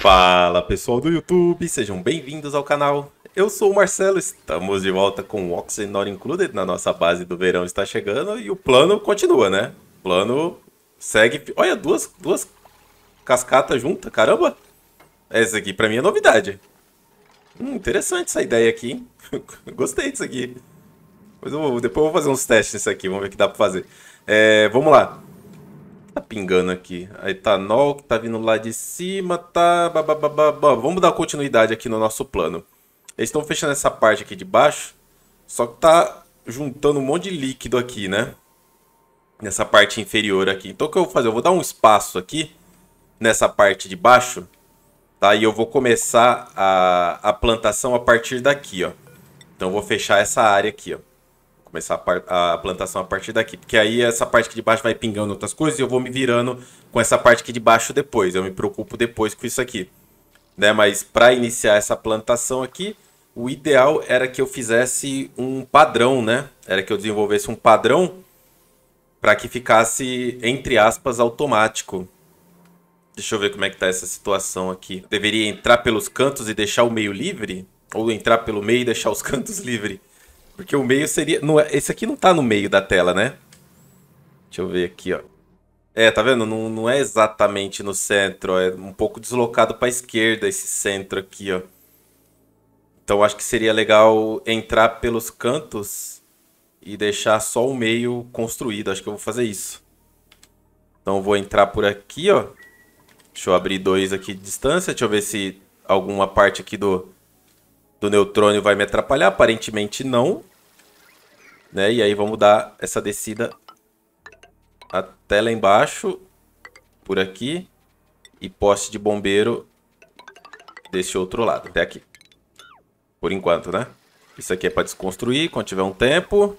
Fala pessoal do YouTube, sejam bem-vindos ao canal. Eu sou o Marcelo, estamos de volta com o Oxen Not Included na nossa base do verão está chegando e o plano continua, né? O plano segue. Olha, duas, duas cascatas juntas, caramba! Essa aqui pra mim é novidade. Hum, interessante essa ideia aqui, hein? Gostei disso aqui. Depois eu, vou, depois eu vou fazer uns testes nisso aqui, vamos ver o que dá pra fazer. É, vamos lá. Tá pingando aqui. A etanol que tá vindo lá de cima, tá... Vamos dar continuidade aqui no nosso plano. Eles estão fechando essa parte aqui de baixo, só que tá juntando um monte de líquido aqui, né? Nessa parte inferior aqui. Então o que eu vou fazer? Eu vou dar um espaço aqui, nessa parte de baixo, tá? E eu vou começar a, a plantação a partir daqui, ó. Então eu vou fechar essa área aqui, ó começar a, a, plantação a partir daqui. Porque aí essa parte aqui de baixo vai pingando outras coisas e eu vou me virando com essa parte aqui de baixo depois. Eu me preocupo depois com isso aqui. Né? Mas para iniciar essa plantação aqui, o ideal era que eu fizesse um padrão, né? Era que eu desenvolvesse um padrão para que ficasse, entre aspas, automático. Deixa eu ver como é que tá essa situação aqui. Deveria entrar pelos cantos e deixar o meio livre? Ou entrar pelo meio e deixar os cantos livre? Porque o meio seria... Não é, esse aqui não tá no meio da tela, né? Deixa eu ver aqui, ó. É, tá vendo? Não, não é exatamente no centro, ó. é um pouco deslocado para a esquerda esse centro aqui, ó. Então acho que seria legal entrar pelos cantos e deixar só o meio construído. Acho que eu vou fazer isso. Então vou entrar por aqui, ó. Deixa eu abrir dois aqui de distância. Deixa eu ver se alguma parte aqui do, do neutrônio vai me atrapalhar. Aparentemente não. Né? E aí vamos dar essa descida até lá embaixo. Por aqui. E poste de bombeiro desse outro lado, até aqui. Por enquanto, né? Isso aqui é para desconstruir quando tiver um tempo.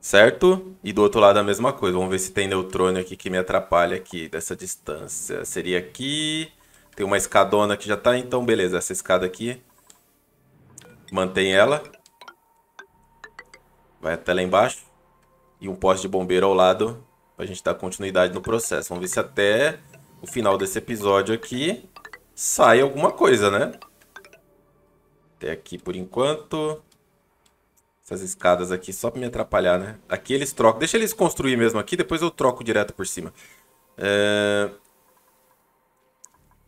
Certo? E do outro lado a mesma coisa. Vamos ver se tem neutrônio aqui que me atrapalha aqui dessa distância. Seria aqui. Tem uma escadona que já tá, então beleza. Essa escada aqui. Mantém ela. Vai até lá embaixo. E um poste de bombeiro ao lado. Pra gente dar continuidade no processo. Vamos ver se até o final desse episódio aqui sai alguma coisa, né? Até aqui por enquanto. Essas escadas aqui só pra me atrapalhar, né? Aqui eles trocam. Deixa eles construir mesmo aqui, depois eu troco direto por cima. É...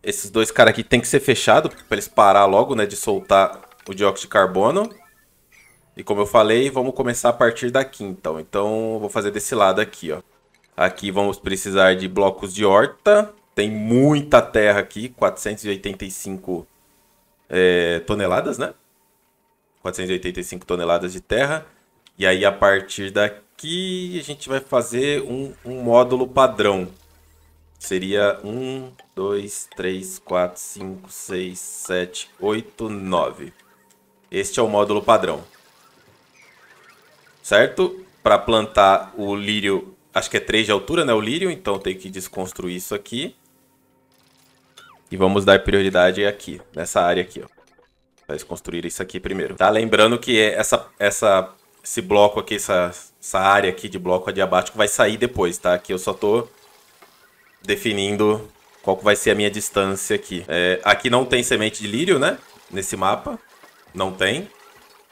Esses dois caras aqui tem que ser fechado para eles parar logo, né, de soltar o dióxido de carbono. E como eu falei, vamos começar a partir daqui, então. Então, vou fazer desse lado aqui, ó. Aqui vamos precisar de blocos de horta. Tem muita terra aqui, 485 é, toneladas, né? 485 toneladas de terra. E aí, a partir daqui, a gente vai fazer um, um módulo padrão. Seria 1, 2, 3, 4, 5, 6, 7, 8, 9. Este é o módulo padrão. Certo? Para plantar o lírio, acho que é 3 de altura, né? O lírio, então tem que desconstruir isso aqui. E vamos dar prioridade aqui, nessa área aqui, ó. Para desconstruir isso aqui primeiro. Tá? Lembrando que essa, essa, esse bloco aqui, essa, essa área aqui de bloco adiabático vai sair depois, tá? Aqui eu só tô definindo qual vai ser a minha distância aqui. É, aqui não tem semente de lírio, né? Nesse mapa. Não tem.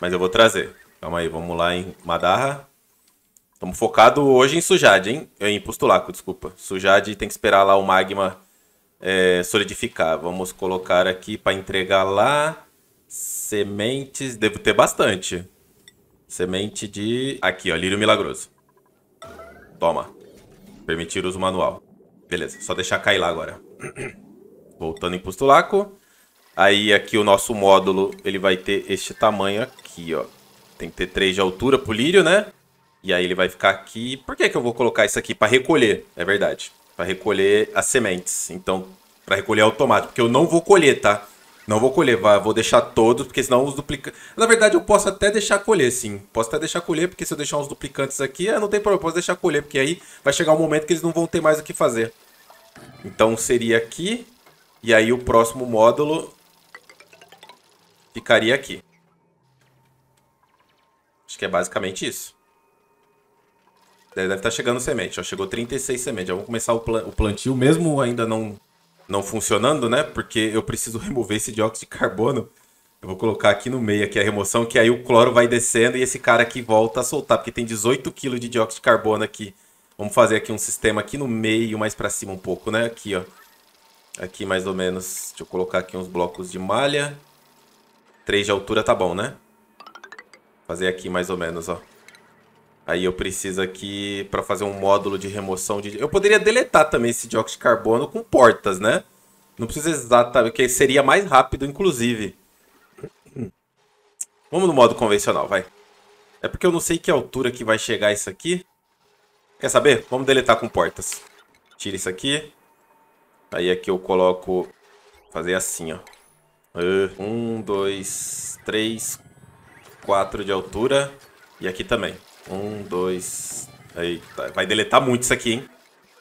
Mas eu vou trazer. Calma aí, vamos lá em Madarra. Estamos focados hoje em Sujade, hein? Em Pustulaco, desculpa. Sujade tem que esperar lá o magma é, solidificar. Vamos colocar aqui para entregar lá. Sementes. Devo ter bastante. Semente de... Aqui, ó. Lírio milagroso. Toma. Permitir uso manual. Beleza, só deixar cair lá agora. Voltando em Pustulaco. Aí aqui o nosso módulo, ele vai ter este tamanho aqui, ó. Tem que ter 3 de altura pro lírio, né? E aí ele vai ficar aqui. Por que, que eu vou colocar isso aqui? Para recolher, é verdade. Para recolher as sementes. Então, para recolher automático. Porque eu não vou colher, tá? Não vou colher, vou deixar todos, porque senão os duplicantes... Na verdade, eu posso até deixar colher, sim. Posso até deixar colher, porque se eu deixar uns duplicantes aqui, não tem problema, posso deixar colher, porque aí vai chegar um momento que eles não vão ter mais o que fazer. Então seria aqui, e aí o próximo módulo ficaria aqui. Acho que é basicamente isso. Deve estar chegando semente, ó. Chegou 36 sementes. Já vamos começar o, plantio, mesmo ainda não não funcionando, né? Porque eu preciso remover esse dióxido de carbono. Eu vou colocar aqui no meio aqui a remoção, que aí o cloro vai descendo e esse cara aqui volta a soltar, porque tem 18 kg de dióxido de carbono aqui. Vamos fazer aqui um sistema aqui no meio, mais para cima um pouco, né? Aqui, ó. Aqui mais ou menos. Deixa eu colocar aqui uns blocos de malha. 3 de altura tá bom, né? Fazer aqui mais ou menos, ó. Aí eu preciso aqui para fazer um módulo de remoção de... Eu poderia deletar também esse dióxido de carbono com portas, né? Não precisa exatamente, porque seria mais rápido, inclusive. Vamos no modo convencional, vai. É porque eu não sei que altura que vai chegar isso aqui. Quer saber? Vamos deletar com portas. Tira isso aqui. Aí aqui eu coloco... Fazer assim, ó. Um, dois, três, quatro de altura. E aqui também. Um, dois... Tá. vai deletar muito isso aqui, hein?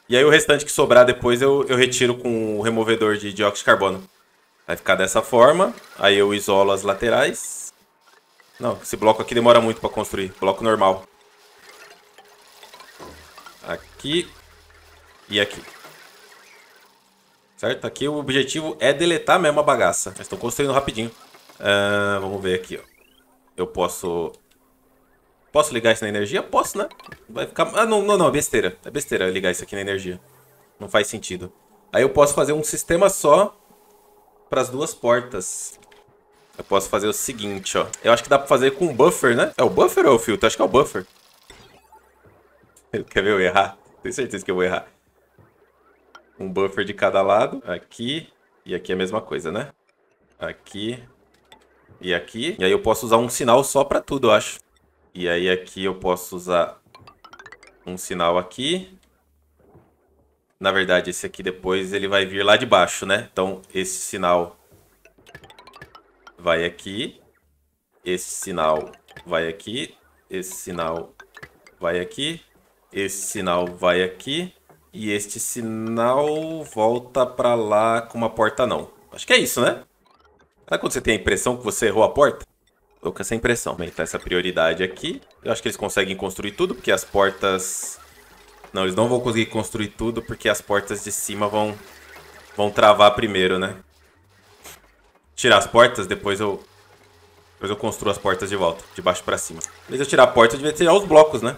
E aí o restante que sobrar depois eu, eu retiro com o removedor de dióxido de carbono. Vai ficar dessa forma. Aí eu isolo as laterais. Não, esse bloco aqui demora muito para construir. Bloco normal. Aqui. E aqui. Certo? Aqui o objetivo é deletar mesmo a bagaça. Estou construindo rapidinho. Uh, vamos ver aqui, ó. Eu posso Posso ligar isso na energia? Posso, né? Vai ficar... Ah, não, não, não, é besteira. É besteira ligar isso aqui na energia. Não faz sentido. Aí eu posso fazer um sistema só para as duas portas. Eu posso fazer o seguinte, ó. Eu acho que dá para fazer com um buffer, né? É o buffer ou é o filtro? Acho que é o buffer. Quer ver eu errar? Tenho certeza que eu vou errar. Um buffer de cada lado. Aqui. E aqui é a mesma coisa, né? Aqui. E aqui. E aí eu posso usar um sinal só para tudo, eu acho. E aí aqui eu posso usar um sinal aqui. Na verdade, esse aqui depois ele vai vir lá de baixo, né? Então, esse sinal vai aqui. Esse sinal vai aqui. Esse sinal vai aqui. Esse sinal vai aqui. E este sinal volta para lá com uma porta não. Acho que é isso, né? Sabe quando você tem a impressão que você errou a porta? Tô com essa impressão. Aumentar essa prioridade aqui. Eu acho que eles conseguem construir tudo, porque as portas... Não, eles não vão conseguir construir tudo, porque as portas de cima vão, vão travar primeiro, né? Tirar as portas, depois eu... Depois eu construo as portas de volta, de baixo pra cima. De eu tirar a porta, eu devia tirar os blocos, né?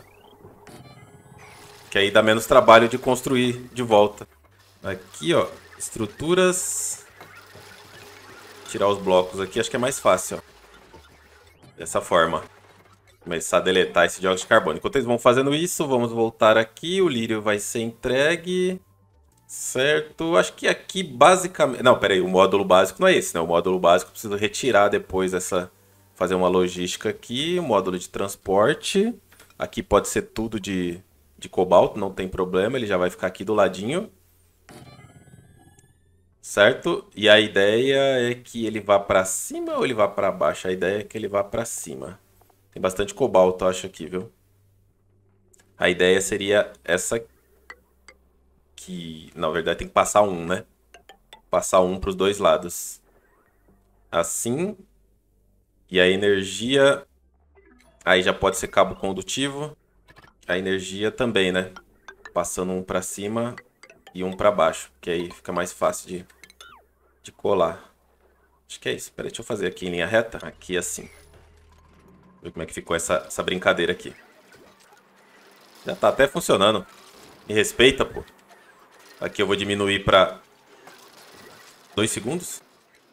Que aí dá menos trabalho de construir de volta. Aqui, ó. Estruturas. Tirar os blocos aqui, acho que é mais fácil, ó dessa forma. Começar a deletar esse dióxido de carbono. Enquanto eles vão fazendo isso, vamos voltar aqui. O lírio vai ser entregue. Certo? Acho que aqui basicamente... Não, peraí, o módulo básico não é esse, né? O módulo básico precisa retirar depois essa... Fazer uma logística aqui, o módulo de transporte. Aqui pode ser tudo de, de cobalto, não tem problema, ele já vai ficar aqui do ladinho certo? E a ideia é que ele vá para cima ou ele vá para baixo? A ideia é que ele vá para cima. Tem bastante cobalto, acho aqui, viu? A ideia seria essa que, na verdade, tem que passar um, né? Passar um para os dois lados. Assim. E a energia aí já pode ser cabo condutivo. A energia também, né? Passando um para cima e um para baixo, que aí fica mais fácil de de colar. Acho que é isso. Peraí, deixa eu fazer aqui em linha reta. Aqui assim. Ver como é que ficou essa, essa brincadeira aqui. Já tá até funcionando. Me respeita, pô. Aqui eu vou diminuir pra... Dois segundos.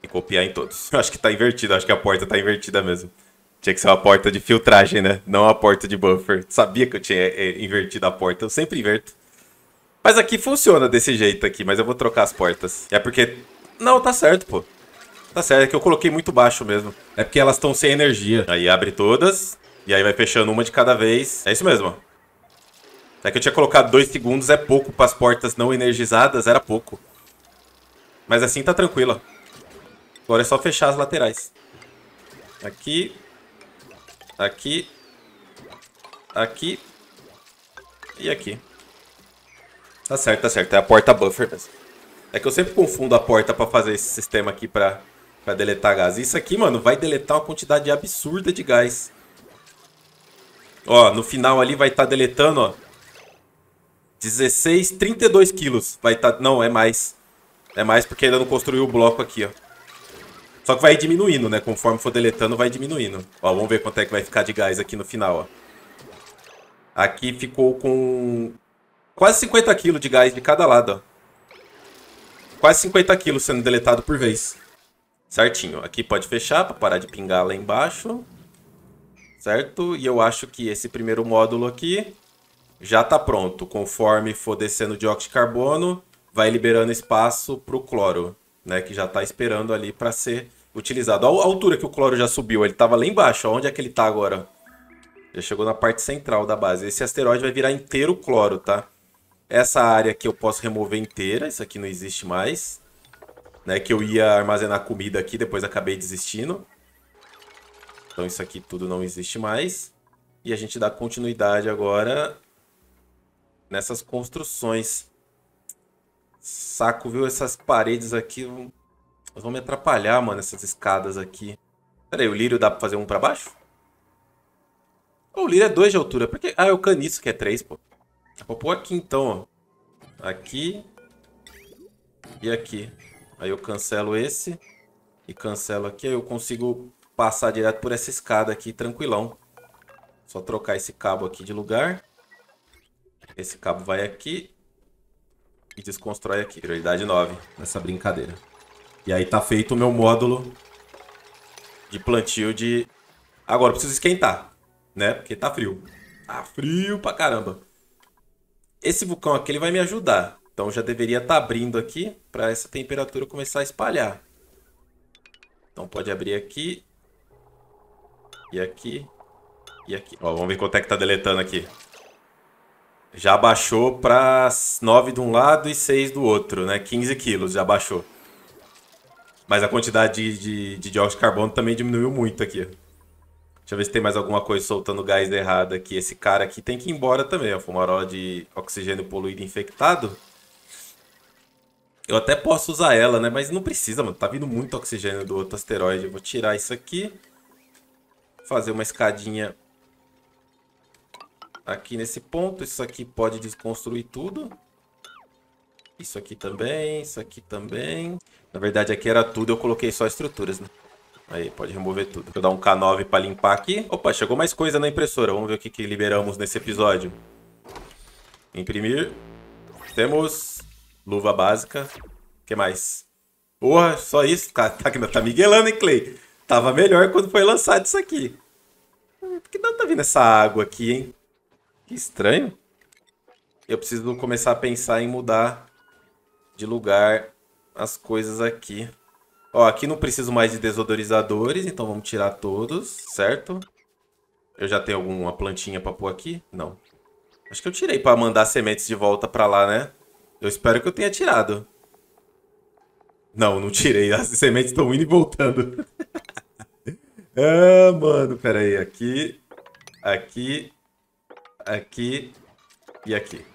E copiar em todos. Acho que tá invertido. Acho que a porta tá invertida mesmo. Tinha que ser uma porta de filtragem, né? Não a porta de buffer. Sabia que eu tinha é, invertido a porta. Eu sempre inverto. Mas aqui funciona desse jeito aqui. Mas eu vou trocar as portas. É porque não, tá certo, pô. Tá certo, é que eu coloquei muito baixo mesmo. É porque elas estão sem energia. Aí abre todas, e aí vai fechando uma de cada vez. É isso mesmo. É que eu tinha colocado dois segundos, é pouco para as portas não energizadas, era pouco. Mas assim tá tranquila. Agora é só fechar as laterais. Aqui. Aqui. Aqui. E aqui. Tá certo, tá certo. É a porta buffer mesmo. É que eu sempre confundo a porta para fazer esse sistema aqui para pra deletar gás. Isso aqui, mano, vai deletar uma quantidade absurda de gás. Ó, no final ali vai estar tá deletando, ó. 16, 32 quilos. Vai estar... Tá, não, é mais. É mais porque ainda não construiu o bloco aqui, ó. Só que vai diminuindo, né? Conforme for deletando, vai diminuindo. Ó, vamos ver quanto é que vai ficar de gás aqui no final, ó. Aqui ficou com quase 50 kg de gás de cada lado, ó. Quase 50 kg sendo deletado por vez. Certinho. Aqui pode fechar para parar de pingar lá embaixo. Certo? E eu acho que esse primeiro módulo aqui já está pronto. Conforme for descendo dióxido de carbono, vai liberando espaço para o cloro, né? Que já está esperando ali para ser utilizado. Olha a altura que o cloro já subiu. Ele estava lá embaixo. Onde é que ele está agora? Já chegou na parte central da base. Esse asteroide vai virar inteiro cloro, tá? Essa área aqui eu posso remover inteira. Isso aqui não existe mais. Né? Que eu ia armazenar comida aqui, depois acabei desistindo. Então isso aqui tudo não existe mais. E a gente dá continuidade agora nessas construções. Saco, viu? Essas paredes aqui vão me atrapalhar, mano, essas escadas aqui. Pera aí, o lírio dá pra fazer um pra baixo? Oh, o lírio é 2 de altura. Por. Ah, é o caniço que é 3, pô. Vou pôr aqui então, ó. Aqui. E aqui. Aí eu cancelo esse. E cancelo aqui. Aí eu consigo passar direto por essa escada aqui, tranquilão. Só trocar esse cabo aqui de lugar. Esse cabo vai aqui. E desconstrói aqui. Prioridade 9 nessa brincadeira. E aí tá feito o meu módulo de plantio de... Agora preciso esquentar, né? Porque tá frio. Tá frio pra caramba. Esse vulcão aqui ele vai me ajudar. Então já deveria estar tá abrindo aqui para essa temperatura começar a espalhar. Então pode abrir aqui. E aqui. E aqui. Ó, vamos ver quanto é que tá deletando aqui. Já baixou para 9 de um lado e 6 do outro, né? 15 quilos já baixou. Mas a quantidade de, de, de dióxido de carbono também diminuiu muito aqui. Deixa eu ver se tem mais alguma coisa soltando gás errado aqui. Esse cara aqui tem que ir embora também, ó. Fumarola de oxigênio poluído infectado. Eu até posso usar ela, né? Mas não precisa, mano. Tá vindo muito oxigênio do outro asteroide. Eu vou tirar isso aqui. Fazer uma escadinha aqui nesse ponto. Isso aqui pode desconstruir tudo. Isso aqui também, isso aqui também. Na verdade, aqui era tudo, eu coloquei só estruturas, né? Aí, pode remover tudo. Vou dar um K9 para limpar aqui. Opa, chegou mais coisa na impressora. Vamos ver o que, que liberamos nesse episódio. Imprimir. Temos luva básica. O que mais? Porra, só isso? Tá, tá, tá miguelando, hein, Clay? Tava melhor quando foi lançado isso aqui. Por que não tá vindo essa água aqui, hein? Que estranho. Eu preciso começar a pensar em mudar de lugar as coisas aqui. Ó, aqui não preciso mais de desodorizadores, então vamos tirar todos, certo? Eu já tenho alguma plantinha pra pôr aqui? Não. Acho que eu tirei pra mandar sementes de volta pra lá, né? Eu espero que eu tenha tirado. Não, não tirei. As sementes estão indo e voltando. ah, mano, pera aí. Aqui, aqui, aqui e aqui.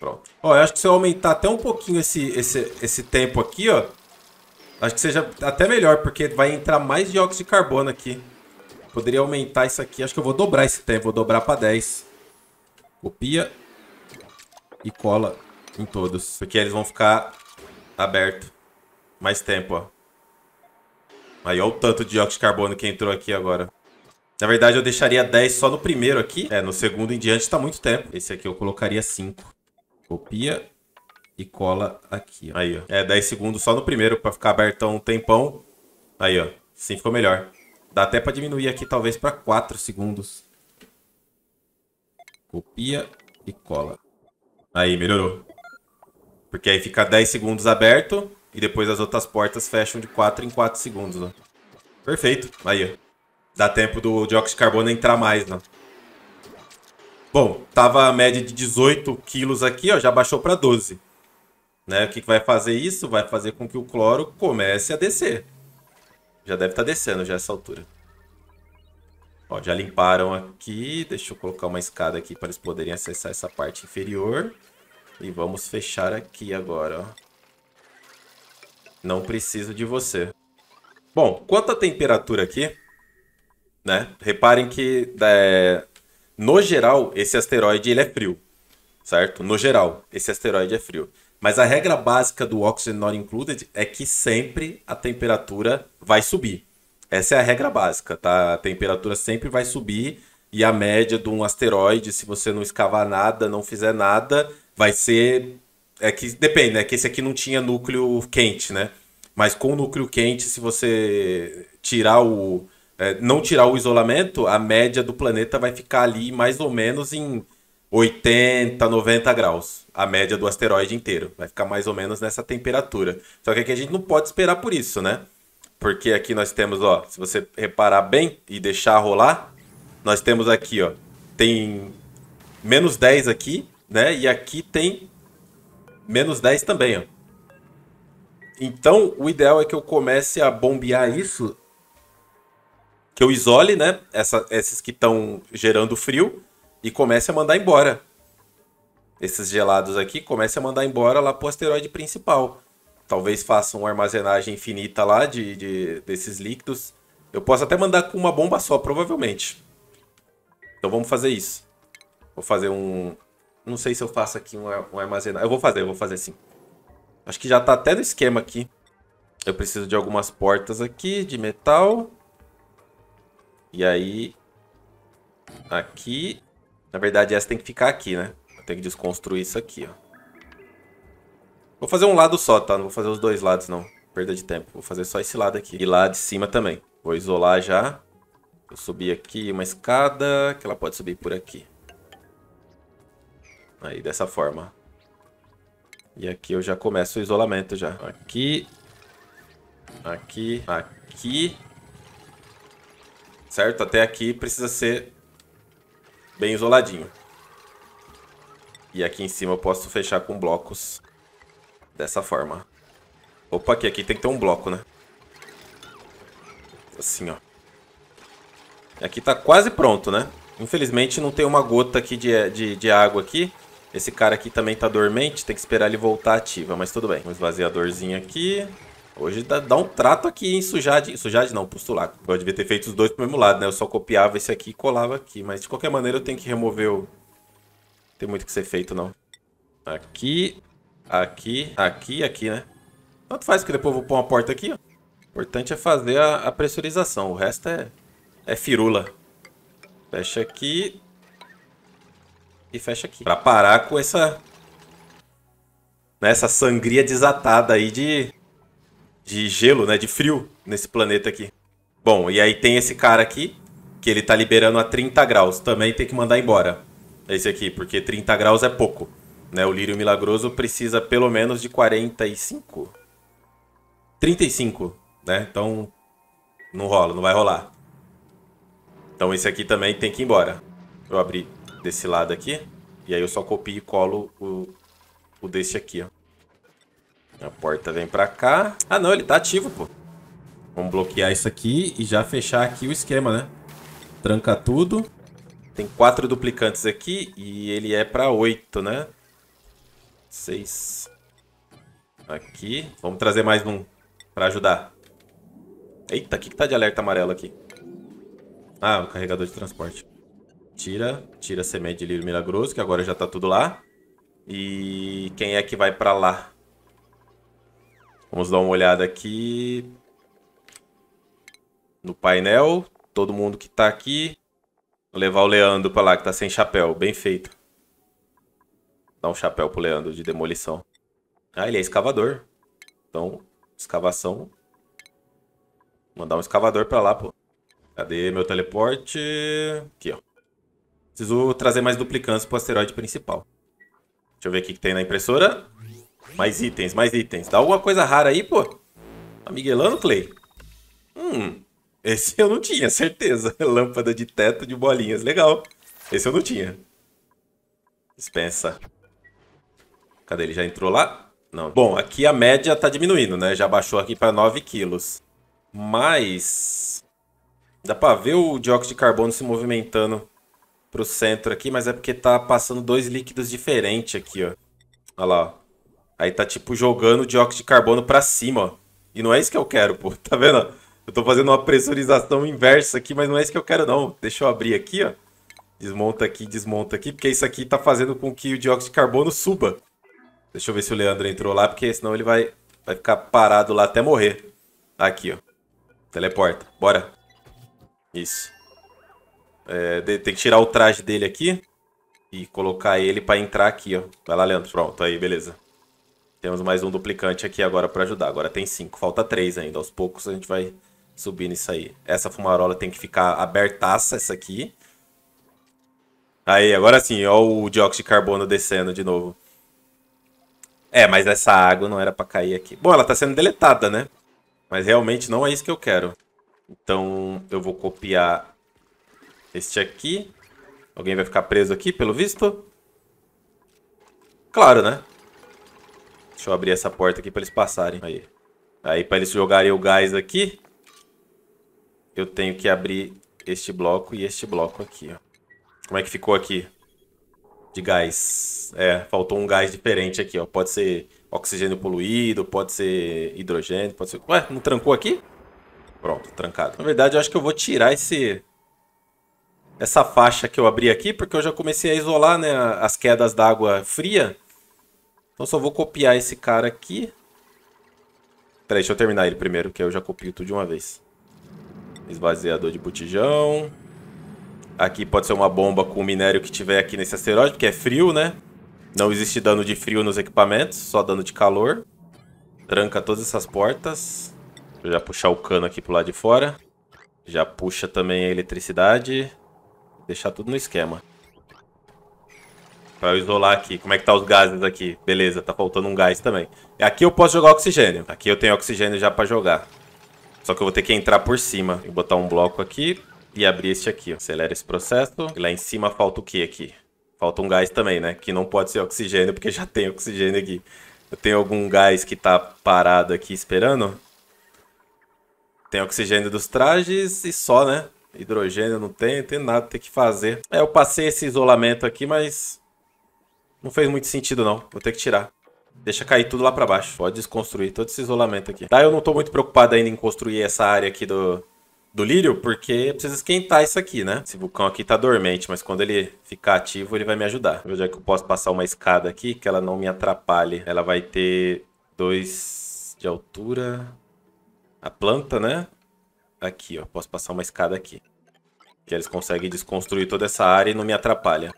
Pronto. Ó, eu acho que se eu aumentar até um pouquinho esse, esse, esse tempo aqui, ó. Acho que seja até melhor, porque vai entrar mais dióxido de carbono aqui. Poderia aumentar isso aqui. Acho que eu vou dobrar esse tempo. Vou dobrar para 10. Copia. E cola em todos. Porque eles vão ficar abertos. Mais tempo, ó. Aí, ó o tanto de dióxido de carbono que entrou aqui agora. Na verdade, eu deixaria 10 só no primeiro aqui. É, no segundo em diante tá muito tempo. Esse aqui eu colocaria 5. Copia e cola aqui. Ó. Aí, ó. É, 10 segundos só no primeiro para ficar abertão um tempão. Aí, ó. Sim, ficou melhor. Dá até para diminuir aqui, talvez, para 4 segundos. Copia e cola. Aí, melhorou. Porque aí fica 10 segundos aberto e depois as outras portas fecham de 4 em 4 segundos, ó. Perfeito. Aí, ó. Dá tempo do dióxido de carbono entrar mais, né? Bom, tava a média de 18 quilos aqui, ó, já baixou para 12. Né? O que, que vai fazer isso? Vai fazer com que o cloro comece a descer. Já deve estar tá descendo já essa altura. Ó, já limparam aqui. Deixa eu colocar uma escada aqui para eles poderem acessar essa parte inferior. E vamos fechar aqui agora, ó. Não preciso de você. Bom, quanto à temperatura aqui, né? Reparem que é, no geral, esse asteroide ele é frio, certo? No geral, esse asteroide é frio. Mas a regra básica do Oxygen Not Included é que sempre a temperatura vai subir. Essa é a regra básica, tá? A temperatura sempre vai subir e a média de um asteroide, se você não escavar nada, não fizer nada, vai ser. É que depende, né? Que esse aqui não tinha núcleo quente, né? Mas com o núcleo quente, se você tirar o. É, não tirar o isolamento, a média do planeta vai ficar ali mais ou menos em 80, 90 graus. A média do asteroide inteiro. Vai ficar mais ou menos nessa temperatura. Só que aqui a gente não pode esperar por isso, né? Porque aqui nós temos, ó, se você reparar bem e deixar rolar, nós temos aqui, ó, tem menos 10 aqui, né? E aqui tem menos 10 também, ó. Então, o ideal é que eu comece a bombear isso, que eu isole, né? Essa, esses que estão gerando frio e comece a mandar embora. Esses gelados aqui, comece a mandar embora lá pro asteroide principal. Talvez faça uma armazenagem infinita lá de, de desses líquidos. Eu posso até mandar com uma bomba só, provavelmente. Então vamos fazer isso. Vou fazer um... Não sei se eu faço aqui um, um armazenagem. Eu vou fazer, eu vou fazer sim. Acho que já tá até no esquema aqui. Eu preciso de algumas portas aqui de metal. E aí... Aqui... Na verdade, essa tem que ficar aqui, né? Tenho que desconstruir isso aqui, ó. Vou fazer um lado só, tá? Não vou fazer os dois lados, não. Perda de tempo. Vou fazer só esse lado aqui. E lá de cima também. Vou isolar já. Vou subir aqui uma escada, que ela pode subir por aqui. Aí, dessa forma. E aqui eu já começo o isolamento já. Aqui. Aqui. Aqui. Certo? Até aqui precisa ser bem isoladinho. E aqui em cima eu posso fechar com blocos dessa forma. Opa, aqui, aqui tem que ter um bloco, né? Assim, ó. Aqui tá quase pronto, né? Infelizmente não tem uma gota aqui de, de, de água aqui. Esse cara aqui também tá dormente, tem que esperar ele voltar ativa, mas tudo bem. Um esvaziadorzinho aqui. Hoje dá, dá um trato aqui em sujade. Sujade não, postular. Eu devia ter feito os dois pro mesmo lado, né? Eu só copiava esse aqui e colava aqui. Mas de qualquer maneira eu tenho que remover o... Tem muito que ser feito, não. Aqui, aqui, aqui e aqui, né? Tanto faz que depois eu vou pôr uma porta aqui, ó. O importante é fazer a, a pressurização. O resto é, é firula. Fecha aqui e fecha aqui. Pra parar com essa... Né, essa sangria desatada aí de, de gelo, né? De frio nesse planeta aqui. Bom, e aí tem esse cara aqui, que ele tá liberando a 30 graus. Também tem que mandar embora. Esse aqui, porque 30 graus é pouco. Né? O lírio milagroso precisa pelo menos de 45? 35, né? Então, não rola, não vai rolar. Então esse aqui também tem que ir embora. Eu abri desse lado aqui. E aí eu só copio e colo o, o desse aqui, ó. A porta vem pra cá. Ah, não, ele tá ativo, pô. Vamos bloquear isso aqui e já fechar aqui o esquema, né? Tranca tudo. Tem quatro duplicantes aqui e ele é pra oito, né? Seis. Aqui. Vamos trazer mais um pra ajudar. Eita, o que, que tá de alerta amarelo aqui? Ah, o carregador de transporte. Tira, tira a semente de lírio milagroso, que agora já tá tudo lá. E quem é que vai pra lá? Vamos dar uma olhada aqui. No painel. Todo mundo que tá aqui. Vou levar o Leandro pra lá, que tá sem chapéu. Bem feito. Dá um chapéu pro Leandro de demolição. Ah, ele é escavador. Então, escavação. Mandar um escavador pra lá, pô. Cadê meu teleporte? Aqui, ó. Preciso trazer mais duplicantes pro asteroide principal. Deixa eu ver o que tem na impressora. Mais itens, mais itens. Dá alguma coisa rara aí, pô? Tá miguelando, Clay? Hum, esse eu não tinha, certeza. Lâmpada de teto de bolinhas, legal. Esse eu não tinha. Dispensa. Cadê ele? Já entrou lá? Não. Bom, aqui a média tá diminuindo, né? Já baixou aqui para 9 quilos. Mas... Dá pra ver o dióxido de carbono se movimentando pro centro aqui, mas é porque tá passando dois líquidos diferentes aqui, ó. Olha lá, ó. Aí tá tipo jogando dióxido de carbono pra cima. E não é isso que eu quero, pô. Tá vendo? Eu tô fazendo uma pressurização inversa aqui, mas não é isso que eu quero, não. Deixa eu abrir aqui, ó. Desmonta aqui, desmonta aqui, porque isso aqui tá fazendo com que o dióxido de carbono suba. Deixa eu ver se o Leandro entrou lá, porque senão ele vai, vai ficar parado lá até morrer. Aqui, ó. Teleporta. Bora. Isso. É, tem que tirar o traje dele aqui e colocar ele para entrar aqui, ó. Vai lá, Leandro. Pronto, aí, beleza. Temos mais um duplicante aqui agora para ajudar. Agora tem cinco, falta três ainda. Aos poucos a gente vai subindo isso aí. Essa fumarola tem que ficar abertaça, essa aqui. Aí, agora sim, ó o dióxido de carbono descendo de novo. É, mas essa água não era para cair aqui. Bom, ela tá sendo deletada, né? Mas realmente não é isso que eu quero. Então, eu vou copiar este aqui. Alguém vai ficar preso aqui, pelo visto? Claro, né? Deixa eu abrir essa porta aqui para eles passarem. Aí. Aí, para eles jogarem o gás aqui, eu tenho que abrir este bloco e este bloco aqui, ó. Como é que ficou aqui? De gás. É, faltou um gás diferente aqui, ó. Pode ser oxigênio poluído, pode ser hidrogênio, pode ser... Ué, não trancou aqui? Pronto, trancado. Na verdade, eu acho que eu vou tirar esse essa faixa que eu abri aqui, porque eu já comecei a isolar né, as quedas d'água fria. Então só vou copiar esse cara aqui. Peraí, deixa eu terminar ele primeiro, que eu já copio tudo de uma vez. Esvaziador de botijão. Aqui pode ser uma bomba com o minério que tiver aqui nesse asteroide, porque é frio, né? Não existe dano de frio nos equipamentos, só dano de calor. Tranca todas essas portas. Vou já puxar o cano aqui pro lado de fora. Já puxa também a eletricidade. Deixar tudo no esquema. Pra eu isolar aqui. Como é que tá os gases aqui? Beleza, tá faltando um gás também. Aqui eu posso jogar oxigênio. Aqui eu tenho oxigênio já pra jogar. Só que eu vou ter que entrar por cima. Vou botar um bloco aqui e abrir este aqui. Acelera esse processo. E lá em cima falta o que aqui? Falta um gás também, né? Que não pode ser oxigênio, porque já tem oxigênio aqui. Eu tenho algum gás que tá parado aqui esperando. Tem oxigênio dos trajes e só, né? Hidrogênio não tem, não tem nada, tem que fazer. É, eu passei esse isolamento aqui, mas não fez muito sentido não. Vou ter que tirar. Deixa cair tudo lá pra baixo. Pode desconstruir todo esse isolamento aqui. Tá, eu não tô muito preocupado ainda em construir essa área aqui do, do lírio, porque precisa esquentar isso aqui, né? Esse vulcão aqui tá dormente, mas quando ele ficar ativo, ele vai me ajudar. Onde é que eu posso passar uma escada aqui, que ela não me atrapalhe. Ela vai ter dois de altura. A planta, né? Aqui, ó. Posso passar uma escada aqui. Que eles conseguem desconstruir toda essa área e não me atrapalha.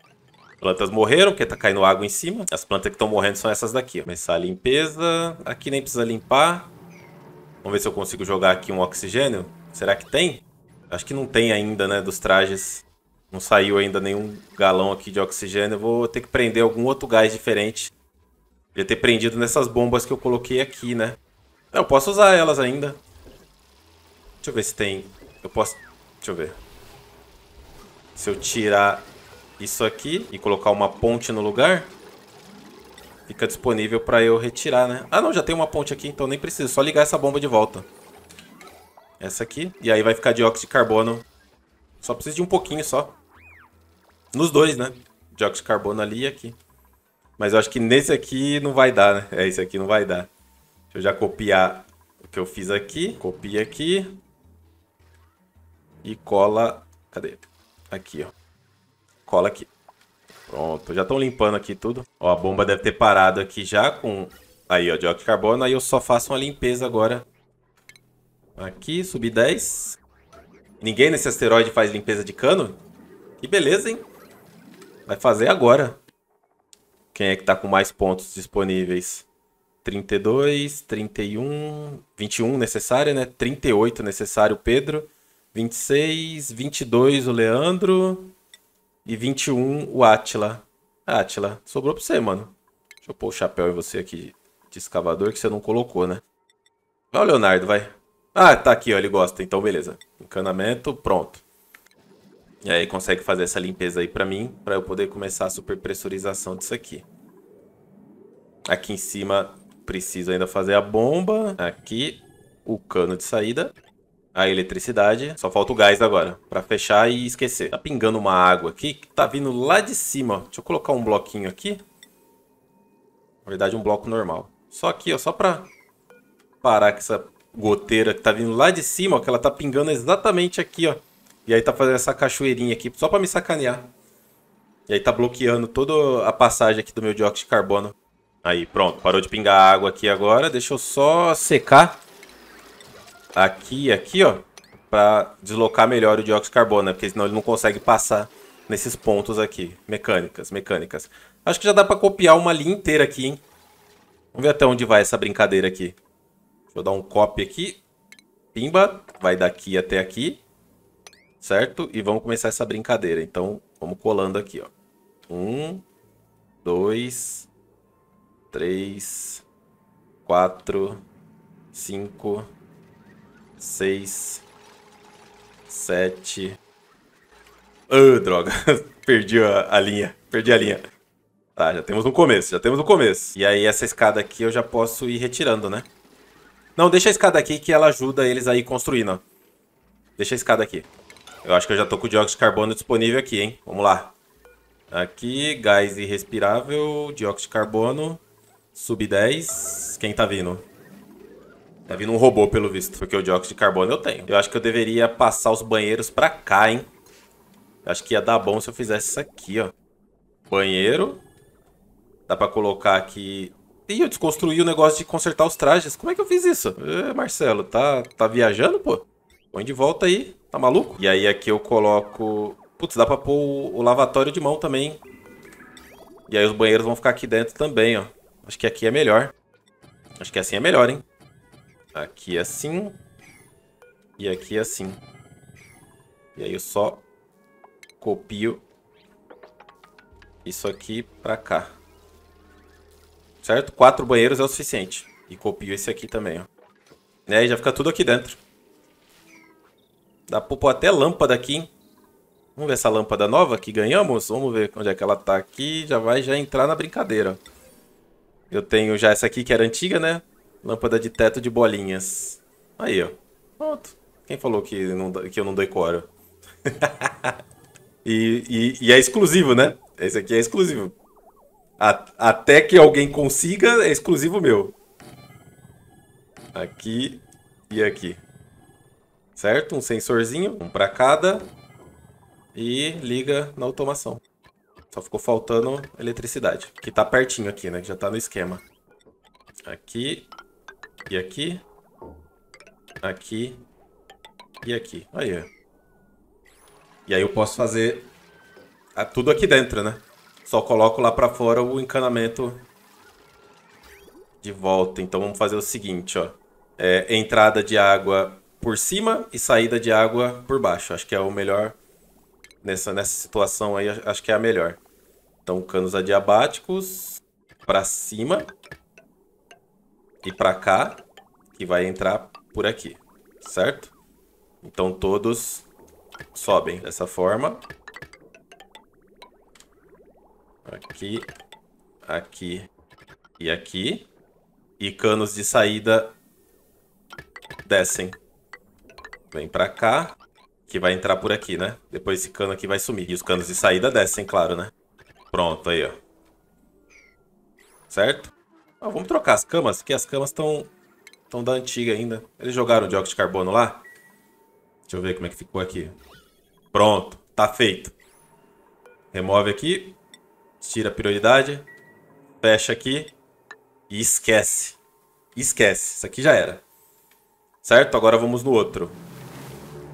Plantas morreram, porque tá caindo água em cima. As plantas que estão morrendo são essas daqui. Começar a limpeza. Aqui nem precisa limpar. Vamos ver se eu consigo jogar aqui um oxigênio. Será que tem? Acho que não tem ainda, né, dos trajes. Não saiu ainda nenhum galão aqui de oxigênio. vou ter que prender algum outro gás diferente. Podia ter prendido nessas bombas que eu coloquei aqui, né? Eu posso usar elas ainda. Deixa eu ver se tem... Eu posso... Deixa eu ver. Se eu tirar isso aqui e colocar uma ponte no lugar, fica disponível para eu retirar, né? Ah, não, já tem uma ponte aqui, então nem preciso. Só ligar essa bomba de volta. Essa aqui. E aí vai ficar dióxido de carbono. Só precisa de um pouquinho só. Nos dois, né? Dióxido de carbono ali e aqui. Mas eu acho que nesse aqui não vai dar, né? É, esse aqui não vai dar. Deixa eu já copiar o que eu fiz aqui. Copia aqui e cola. Cadê? Aqui, ó. Cola aqui. Pronto, já estão limpando aqui tudo. Ó, a bomba deve ter parado aqui já com... Aí, ó, dióxido de carbono. Aí eu só faço uma limpeza agora. Aqui, subir 10. Ninguém nesse asteroide faz limpeza de cano? Que beleza, hein? Vai fazer agora. Quem é que tá com mais pontos disponíveis? 32, 31, 21 necessário, né? 38 necessário, Pedro. 26, 22 o Leandro e 21 o Atila. Atila, sobrou pra você, mano. Deixa eu pôr o chapéu em você aqui de escavador que você não colocou, né? Vai o Leonardo, vai. Ah, tá aqui, ó, ele gosta. Então, beleza. Encanamento, pronto. E aí consegue fazer essa limpeza aí pra mim, pra eu poder começar a superpressurização disso aqui. Aqui em cima preciso ainda fazer a bomba. Aqui o cano de saída a eletricidade. Só falta o gás agora, para fechar e esquecer. Tá pingando uma água aqui que tá vindo lá de cima. Deixa eu colocar um bloquinho aqui. Na verdade, um bloco normal. Só aqui, ó, só para parar com essa goteira que tá vindo lá de cima, ó, que ela tá pingando exatamente aqui, ó. E aí tá fazendo essa cachoeirinha aqui, só para me sacanear. E aí tá bloqueando toda a passagem aqui do meu dióxido de carbono. Aí, pronto. Parou de pingar água aqui agora. Deixa eu só secar aqui e aqui, ó. Pra deslocar melhor o dióxido de carbono, né? Porque senão ele não consegue passar nesses pontos aqui. Mecânicas, mecânicas. Acho que já dá pra copiar uma linha inteira aqui, hein? Vamos ver até onde vai essa brincadeira aqui. Eu dar um copy aqui. Pimba. Vai daqui até aqui. Certo? E vamos começar essa brincadeira. Então, vamos colando aqui, ó. Um, dois, três, quatro, cinco, seis, sete. Oh, droga, perdi a, a, linha, perdi a linha. Tá, já temos no começo, já temos no começo. E aí essa escada aqui eu já posso ir retirando, né? Não, deixa a escada aqui que ela ajuda eles a ir construindo. Deixa a escada aqui. Eu acho que eu já tô com o dióxido de carbono disponível aqui, hein? Vamos lá. Aqui, gás irrespirável, dióxido de carbono, sub 10. Quem tá vindo? Tá vindo um robô, pelo visto, porque o dióxido de carbono eu tenho. Eu acho que eu deveria passar os banheiros pra cá, hein? Eu acho que ia dar bom se eu fizesse isso aqui, ó. Banheiro. Dá pra colocar aqui... Ih, eu desconstruí o negócio de consertar os trajes. Como é que eu fiz isso? É, Marcelo, tá, tá viajando, pô? Põe de volta aí. Tá maluco? E aí aqui eu coloco Putz, dá pra pôr o, lavatório de mão também. E aí os banheiros vão ficar aqui dentro também, ó. Acho que aqui é melhor. Acho que assim é melhor, hein? Aqui é assim. E aqui é assim. E aí eu só copio isso aqui pra cá. Certo? Quatro banheiros é o suficiente. E copio esse aqui também, ó. E aí já fica tudo aqui dentro. Dá pra pôr até lâmpada aqui, hein? Vamos ver essa lâmpada nova que ganhamos? Vamos ver onde é que ela tá aqui. Já vai já entrar na brincadeira. Eu tenho já essa aqui que era antiga, né? Lâmpada de teto de bolinhas. Aí, ó. Pronto. Quem falou que, não, que eu não decoro? e, e, e, é exclusivo, né? Esse aqui é exclusivo. A, até que alguém consiga, é exclusivo meu. Aqui e aqui. Certo? Um sensorzinho, um para cada e liga na automação. Só ficou faltando eletricidade, que tá pertinho aqui, né? Que já tá no esquema. Aqui e aqui. Aqui e aqui. Aí. E aí eu posso fazer tudo aqui dentro, né? Só coloco lá pra fora o encanamento de volta. Então vamos fazer o seguinte, ó. É, entrada de água por cima e saída de água por baixo. Acho que é o melhor nessa, nessa situação aí, acho que é a melhor. Então, canos adiabáticos para cima e para cá, que vai entrar por aqui, certo? Então, todos sobem dessa forma. Aqui, aqui e aqui. E canos de saída descem. Vem para cá que vai entrar por aqui, né? Depois esse cano aqui vai sumir. E os canos de saída descem, claro, né? Pronto, aí, ó. Certo? Ah, vamos trocar as camas, porque as camas estão estão da antiga ainda. Eles jogaram dióxido de carbono lá? Deixa eu ver como é que ficou aqui. Pronto, tá feito. Remove aqui. Tira a prioridade. Fecha aqui. E esquece. Esquece. Isso aqui já era. Certo? Agora vamos no outro.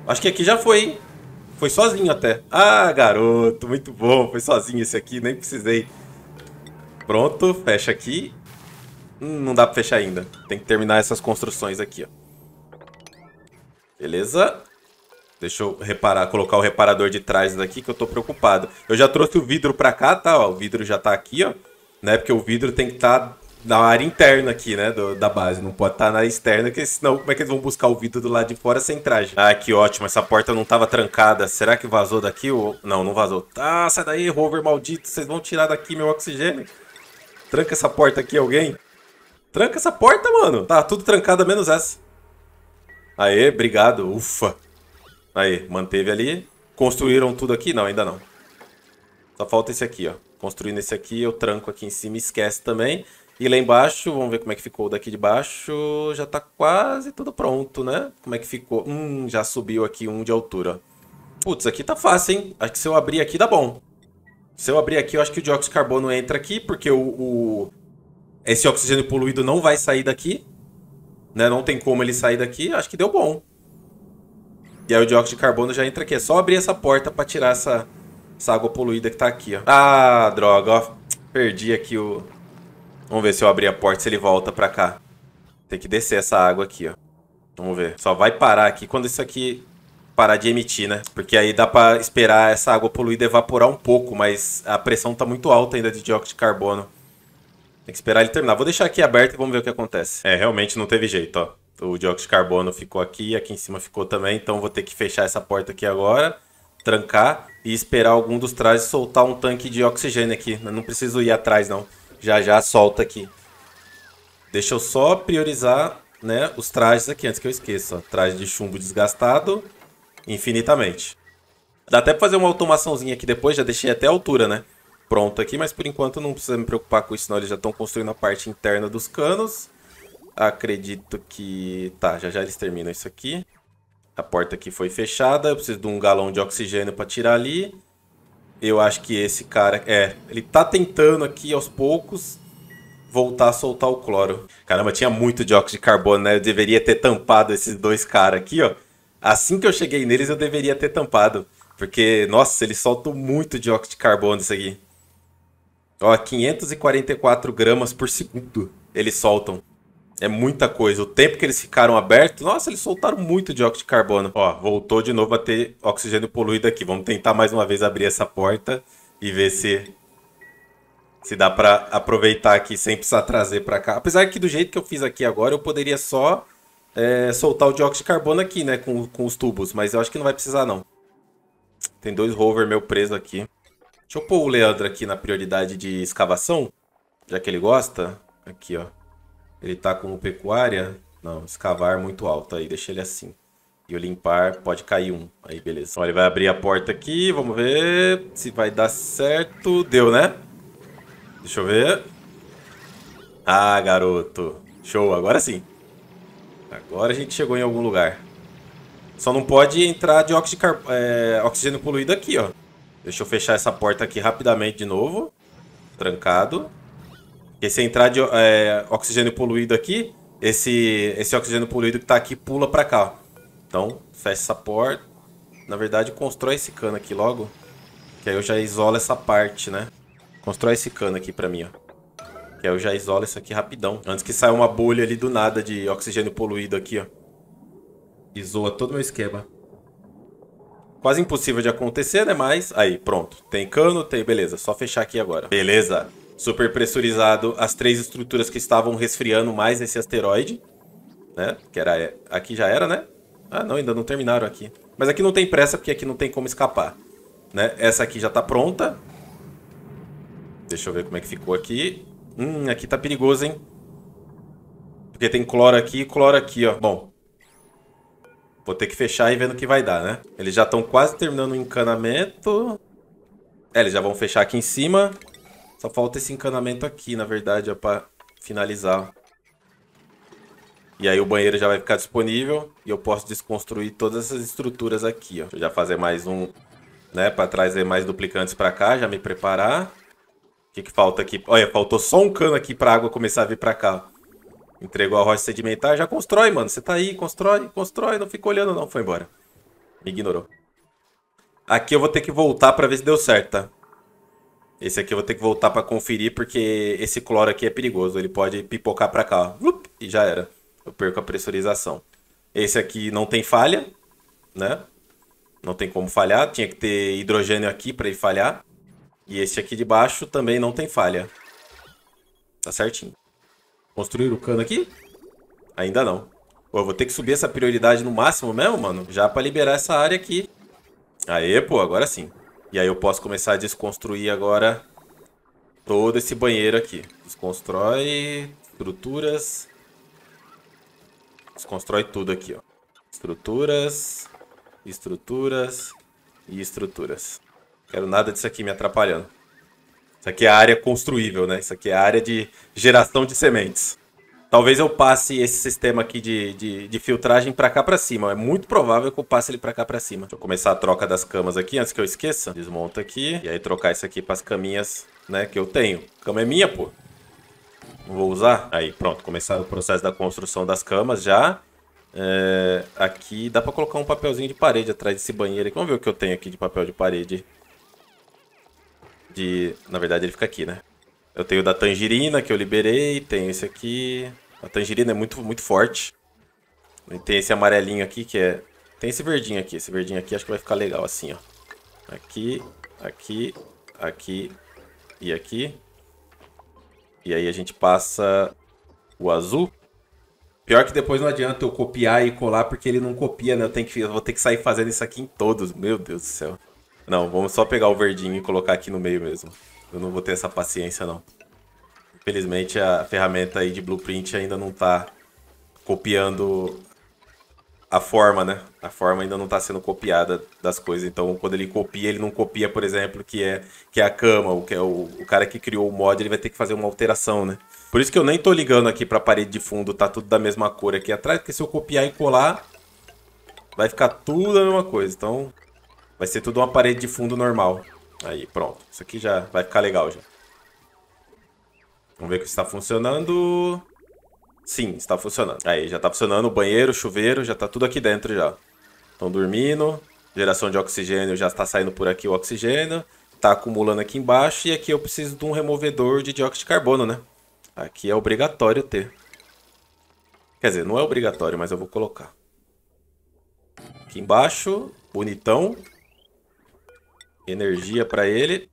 Acho que aqui já foi, hein? Foi sozinho até. Ah, garoto, muito bom. Foi sozinho esse aqui, nem precisei. Pronto, fecha aqui. Hum, não dá pra fechar ainda. Tem que terminar essas construções aqui, ó. Beleza. Deixa eu reparar, colocar o reparador de trás daqui, que eu tô preocupado. Eu já trouxe o vidro pra cá, tá? Ó, o vidro já tá aqui, ó. Né? Porque o vidro tem que estar tá na área interna aqui, né, do, da base. Não pode estar tá na externa, porque senão como é que eles vão buscar o vidro do lado de fora sem traje? Ah, que ótimo. Essa porta não estava trancada. Será que vazou daqui ou... Não, não vazou. Ah, sai daí, rover maldito. Vocês vão tirar daqui meu oxigênio. Tranca essa porta aqui, alguém. Tranca essa porta, mano. Tá tudo trancado, menos essa. Aê, obrigado. Ufa. Aí, manteve ali. Construíram tudo aqui? Não, ainda não. Só falta esse aqui, ó. Construindo esse aqui, eu tranco aqui em cima esquece também. E lá embaixo, vamos ver como é que ficou daqui de baixo. Já tá quase tudo pronto, né? Como é que ficou? Hum, já subiu aqui um de altura. Putz, aqui tá fácil, hein? Acho que se eu abrir aqui dá bom. Se eu abrir aqui, eu acho que o dióxido de carbono entra aqui, porque o, o, Esse oxigênio poluído não vai sair daqui. Né? Não tem como ele sair daqui. Acho que deu bom. E aí o dióxido de carbono já entra aqui. É só abrir essa porta para tirar essa, essa água poluída que tá aqui, ó. Ah, droga, ó. Perdi aqui o... Vamos ver se eu abrir a porta, se ele volta pra cá. Tem que descer essa água aqui, ó. Vamos ver. Só vai parar aqui quando isso aqui parar de emitir, né? Porque aí dá pra esperar essa água poluída evaporar um pouco, mas a pressão tá muito alta ainda de dióxido de carbono. Tem que esperar ele terminar. Vou deixar aqui aberto e vamos ver o que acontece. É, realmente não teve jeito, ó. O dióxido de carbono ficou aqui, aqui em cima ficou também, então vou ter que fechar essa porta aqui agora, trancar e esperar algum dos trajes soltar um tanque de oxigênio aqui. Eu não preciso ir atrás, não. Já já solta aqui. Deixa eu só priorizar né, os trajes aqui antes que eu esqueça. Traje de chumbo desgastado infinitamente. Dá até pra fazer uma automaçãozinha aqui depois, já deixei até a altura, né? Pronto aqui, mas por enquanto não precisa me preocupar com isso, senão eles já estão construindo a parte interna dos canos. Acredito que... Tá, já já eles terminam isso aqui. A porta aqui foi fechada, eu preciso de um galão de oxigênio para tirar ali. Eu acho que esse cara... É, ele tá tentando aqui aos poucos voltar a soltar o cloro. Caramba, tinha muito dióxido de carbono, né? Eu deveria ter tampado esses dois caras aqui, ó. Assim que eu cheguei neles, eu deveria ter tampado. Porque, nossa, eles soltam muito dióxido de carbono isso aqui. Ó, 544 gramas por segundo eles soltam. É muita coisa. O tempo que eles ficaram abertos, nossa, eles soltaram muito dióxido de carbono. Ó, voltou de novo a ter oxigênio poluído aqui. Vamos tentar mais uma vez abrir essa porta e ver se se dá para aproveitar aqui sem precisar trazer para cá. Apesar que do jeito que eu fiz aqui agora, eu poderia só é, soltar o dióxido de carbono aqui, né, com, com os tubos. Mas eu acho que não vai precisar, não. Tem dois rover meu preso aqui. Deixa eu pôr o Leandro aqui na prioridade de escavação, já que ele gosta. Aqui, ó. Ele tá com pecuária. Não, escavar muito alto. Aí, deixa ele assim. E o limpar pode cair um. Aí, beleza. Então, ele vai abrir a porta aqui. Vamos ver se vai dar certo. Deu, né? Deixa eu ver. Ah, garoto. Show, agora sim. Agora a gente chegou em algum lugar. Só não pode entrar de é, oxigênio poluído aqui, ó. Deixa eu fechar essa porta aqui rapidamente de novo. Trancado. Porque se entrar de é, oxigênio poluído aqui, esse, esse oxigênio poluído que tá aqui pula pra cá. Então, fecha essa porta. Na verdade, constrói esse cano aqui logo. Que aí eu já isolo essa parte, né? Constrói esse cano aqui pra mim, ó. Que aí eu já isolo isso aqui rapidão. Antes que saia uma bolha ali do nada de oxigênio poluído aqui, ó. Zoa todo o meu esquema. Quase impossível de acontecer, né? Mas aí, pronto. Tem cano, tem... Beleza, só fechar aqui agora. Beleza. Super pressurizado as três estruturas que estavam resfriando mais esse asteroide. Né? Que era... Aqui já era, né? Ah, não, ainda não terminaram aqui. Mas aqui não tem pressa, porque aqui não tem como escapar. Né? Essa aqui já tá pronta. Deixa eu ver como é que ficou aqui. Hum, aqui tá perigoso, hein? Porque tem cloro aqui e cloro aqui, ó. Bom. Vou ter que fechar e ver no que vai dar, né? Eles já estão quase terminando o encanamento. É, eles já vão fechar aqui em cima. Só falta esse encanamento aqui, na verdade, ó, pra finalizar. E aí o banheiro já vai ficar disponível e eu posso desconstruir todas essas estruturas aqui, ó. Deixa eu já fazer mais um, né, pra trazer mais duplicantes pra cá, já me preparar. O que, que falta aqui? Olha, faltou só um cano aqui pra água começar a vir pra cá. Entregou a rocha sedimentar, já constrói, mano. Você tá aí, constrói, constrói. Não fica olhando não, foi embora. Me ignorou. Aqui eu vou ter que voltar pra ver se deu certo, tá? Esse aqui eu vou ter que voltar pra conferir, porque esse cloro aqui é perigoso. Ele pode pipocar pra cá, ó. E já era. Eu perco a pressurização. Esse aqui não tem falha, né? Não tem como falhar. Tinha que ter hidrogênio aqui pra ele falhar. E esse aqui de baixo também não tem falha. Tá certinho. Construir o cano aqui? Ainda não. Pô, eu vou ter que subir essa prioridade no máximo mesmo, mano. Já pra liberar essa área aqui. Aê, pô, agora sim. E aí eu posso começar a desconstruir agora todo esse banheiro aqui. Desconstrói estruturas. Desconstrói tudo aqui, ó. Estruturas, estruturas e estruturas. Quero nada disso aqui me atrapalhando. Isso aqui é a área construível, né? Isso aqui é a área de geração de sementes. Talvez eu passe esse sistema aqui de, de, de filtragem para cá para cima. É muito provável que eu passe ele para cá para cima. Deixa eu começar a troca das camas aqui antes que eu esqueça. Desmonta aqui. E aí trocar isso aqui para as caminhas, né, que eu tenho. A cama é minha, pô. vou usar. Aí, pronto, começar o processo da construção das camas já. É, aqui dá pra colocar um papelzinho de parede atrás desse banheiro aqui. Vamos ver o que eu tenho aqui de papel de parede. De... Na verdade, ele fica aqui, né? Eu tenho da tangerina que eu liberei. Tenho esse aqui. A tangerina é muito, muito forte. E tem esse amarelinho aqui que é... Tem esse verdinho aqui. Esse verdinho aqui acho que vai ficar legal assim, ó. Aqui, aqui, aqui e aqui. E aí a gente passa o azul. Pior que depois não adianta eu copiar e colar porque ele não copia, né? Eu, tenho que, eu vou ter que sair fazendo isso aqui em todos. Meu Deus do céu. Não, vamos só pegar o verdinho e colocar aqui no meio mesmo. Eu não vou ter essa paciência, não. Infelizmente, a ferramenta aí de blueprint ainda não tá copiando a forma, né? A forma ainda não está sendo copiada das coisas. Então, quando ele copia, ele não copia, por exemplo, que é, que é a cama, o que é o, o cara que criou o mod, ele vai ter que fazer uma alteração, né? Por isso que eu nem tô ligando aqui para a parede de fundo, tá tudo da mesma cor aqui atrás, porque se eu copiar e colar, vai ficar tudo a mesma coisa. Então, vai ser tudo uma parede de fundo normal. Aí, pronto. Isso aqui já vai ficar legal já. Vamos ver que está funcionando. Sim, está funcionando. Aí, já está funcionando o banheiro, o chuveiro, já está tudo aqui dentro já. Estão dormindo, geração de oxigênio já está saindo por aqui o oxigênio, está acumulando aqui embaixo e aqui eu preciso de um removedor de dióxido de carbono, né? Aqui é obrigatório ter. Quer dizer, não é obrigatório, mas eu vou colocar. Aqui embaixo, bonitão. Energia para ele.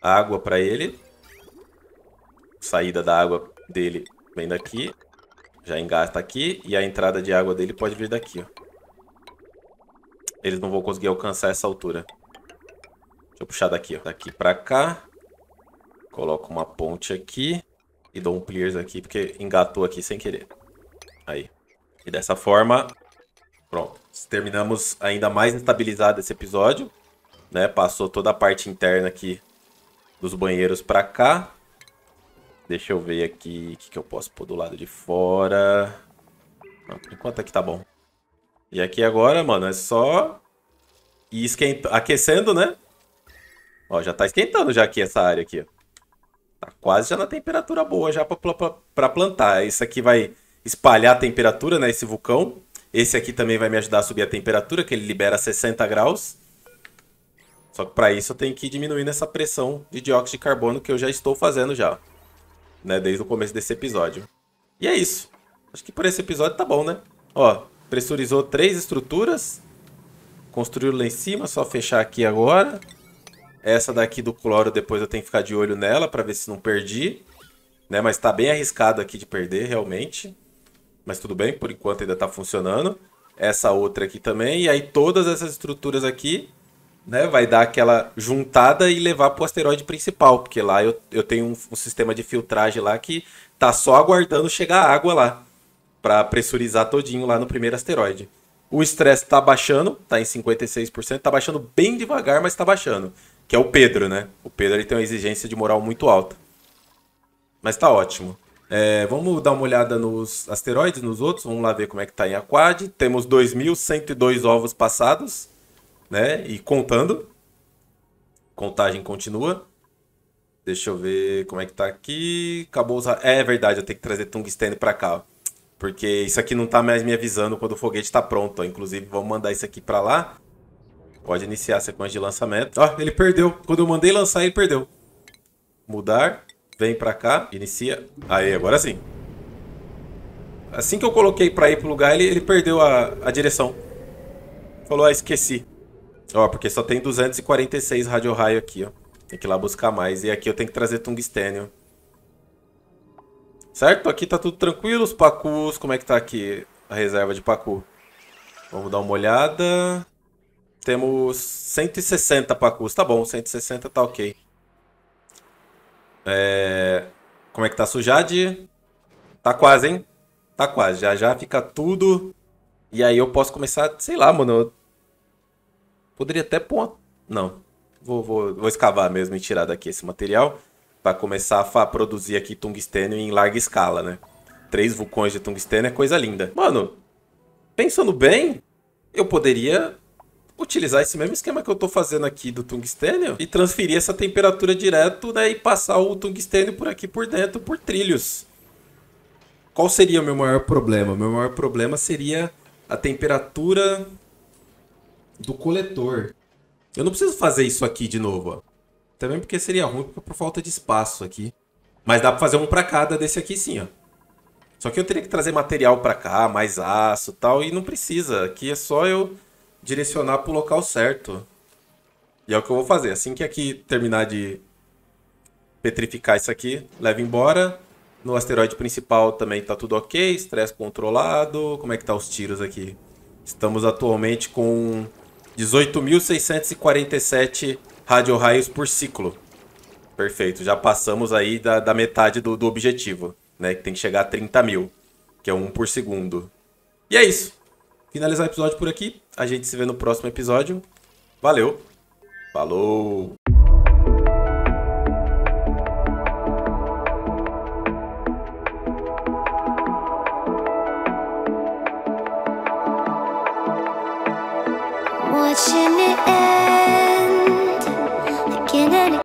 Água para ele. Saída da água dele vem daqui. Já engasta aqui. E a entrada de água dele pode vir daqui, ó. Eles não vão conseguir alcançar essa altura. Deixa eu puxar daqui, ó. Daqui pra cá. Coloco uma ponte aqui. E dou um clears aqui, porque engatou aqui sem querer. Aí. E dessa forma... Pronto. Terminamos ainda mais estabilizado esse episódio. Né? Passou toda a parte interna aqui dos banheiros pra cá. Deixa eu ver aqui o que, que eu posso pôr do lado de fora. Não, por enquanto aqui tá bom. E aqui agora, mano, é só ir esquenta... aquecendo, né? Ó, já tá esquentando já aqui essa área aqui, ó. Tá quase já na temperatura boa já pra plantar. Isso aqui vai espalhar a temperatura, né? Esse vulcão. Esse aqui também vai me ajudar a subir a temperatura, que ele libera 60 graus. Só que para isso eu tenho que ir diminuindo essa pressão de dióxido de carbono que eu já estou fazendo já né, desde o começo desse episódio. E é isso. Acho que por esse episódio tá bom, né? Ó, pressurizou três estruturas, construiu lá em cima, só fechar aqui agora. Essa daqui do cloro depois eu tenho que ficar de olho nela para ver se não perdi, né? Mas tá bem arriscado aqui de perder realmente. Mas tudo bem, por enquanto ainda tá funcionando. Essa outra aqui também, e aí todas essas estruturas aqui né, vai dar aquela juntada e levar para o asteroide principal, porque lá eu, eu tenho um, um, sistema de filtragem lá que tá só aguardando chegar água lá para pressurizar todinho lá no primeiro asteroide. O estresse está baixando, está em 56%, está baixando bem devagar, mas está baixando, que é o Pedro, né? O Pedro ele tem uma exigência de moral muito alta. Mas está ótimo. É, vamos dar uma olhada nos asteroides, nos outros, vamos lá ver como é que tá em Aquad. Temos 2.102 ovos passados né? E contando. Contagem continua. Deixa eu ver como é que tá aqui. Acabou usar. É verdade, eu tenho que trazer tungstênio para cá. Porque isso aqui não tá mais me avisando quando o foguete tá pronto. Ó. Inclusive, vamos mandar isso aqui para lá. Pode iniciar a sequência de lançamento. Ó, ele perdeu. Quando eu mandei lançar, ele perdeu. Mudar. Vem para cá. Inicia. Aí, agora sim. Assim que eu coloquei para ir pro lugar, ele, ele perdeu a, a direção. Falou, ah, esqueci. Ó, porque só tem 246 radio raio aqui, ó. Tem que ir lá buscar mais. E aqui eu tenho que trazer tungstênio. Certo? Aqui tá tudo tranquilo. Os pacus, como é que tá aqui a reserva de pacu? Vamos dar uma olhada. Temos 160 pacus. Tá bom, 160 tá ok. É... Como é que tá sujade? Tá quase, hein? Tá quase. Já já fica tudo. E aí eu posso começar, sei lá, mano. Poderia até pôr uma... Não. Vou, vou, vou escavar mesmo e tirar daqui esse material para começar a produzir aqui tungstênio em larga escala, né? Três vulcões de tungstênio é coisa linda. Mano, pensando bem, eu poderia utilizar esse mesmo esquema que eu estou fazendo aqui do tungstênio e transferir essa temperatura direto né, e passar o tungstênio por aqui por dentro por trilhos. qual seria o meu maior problema? Meu maior problema seria a temperatura do coletor. Eu não preciso fazer isso aqui de novo, ó. Também porque seria ruim por falta de espaço aqui. Mas dá pra fazer um pra cada desse aqui sim, ó. Só que eu teria que trazer material pra cá, mais aço e tal, e não precisa. Aqui é só eu direcionar pro local certo. E é o que eu vou fazer. Assim que aqui terminar de petrificar isso aqui, leva embora. No asteroide principal também tá tudo ok, estresse controlado. Como é que tá os tiros aqui? Estamos atualmente com 18.647 radio-raios por ciclo. Perfeito, já passamos aí da, da metade do, do objetivo, né? Que tem que chegar a 30 mil, que é um por segundo. E é isso. Finalizar o episódio por aqui. A gente se vê no próximo episódio. Valeu! Falou! catching it.